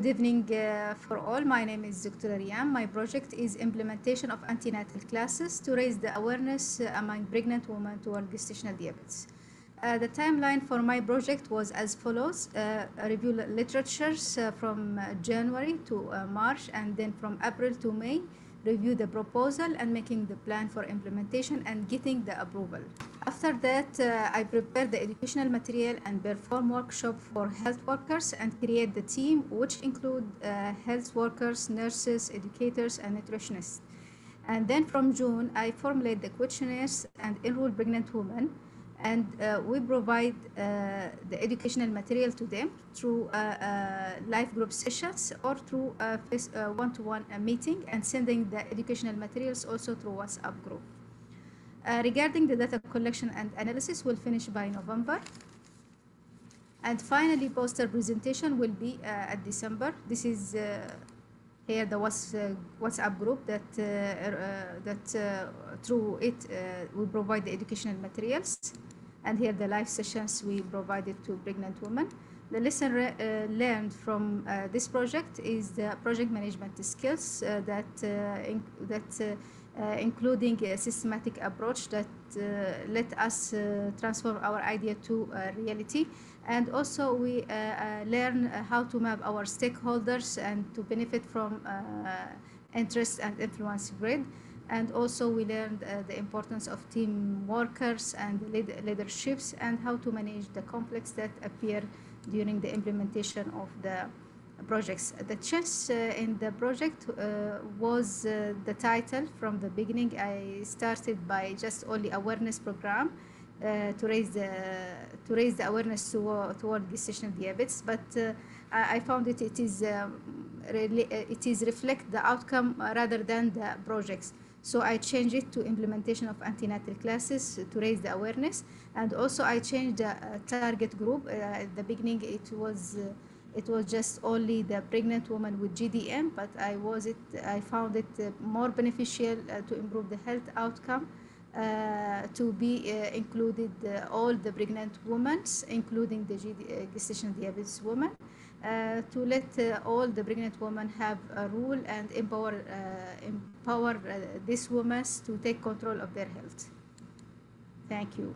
Good evening uh, for all. My name is Dr. Reyam. My project is implementation of antenatal classes to raise the awareness uh, among pregnant women toward gestational diabetes. Uh, the timeline for my project was as follows. Uh, review literatures uh, from uh, January to uh, March and then from April to May, review the proposal and making the plan for implementation and getting the approval. After that, I prepared the educational material and perform workshop for health workers and create the team which include health workers, nurses, educators and nutritionists. And then from June, I formulate the questionnaires and enroll pregnant women and uh, we provide uh, the educational material to them through uh, uh, live group sessions or through uh, uh, one-to-one meeting and sending the educational materials also through WhatsApp group. Regarding the data collection and analysis, we'll finish by November. And finally, poster presentation will be at December. This is here the WhatsApp group that uh, that through it we provide the educational materials, and here the live sessions we provided to pregnant women. The lesson uh, learned from uh, this project is the project management skills uh, that uh, in- that uh, uh, including a systematic approach that let us transform our idea to reality and also we learn how to map our stakeholders and to benefit from interest and influence grid and also we learned uh, the importance of team workers and lead- leaderships and how to manage the conflicts that appear during the implementation of the projects. The chess uh, in the project uh, was uh, the title from the beginning. I started by just only awareness program uh, to raise the to raise the awareness toward, toward gestational diabetes, but uh, I, found it it is um, really uh, it is reflect the outcome uh, rather than the projects. So I changed it to implementation of antenatal classes to raise the awareness, and also I changed the uh, target group. Uh, at the beginning, it was uh, it was just only the pregnant woman with GDM, but I was it I found it uh, more beneficial uh, to improve the health outcome to be included all the pregnant women, including the GD, gestational diabetes women, uh, to let uh, all the pregnant women have a rule and empower uh, empower uh, these women to take control of their health. Thank you.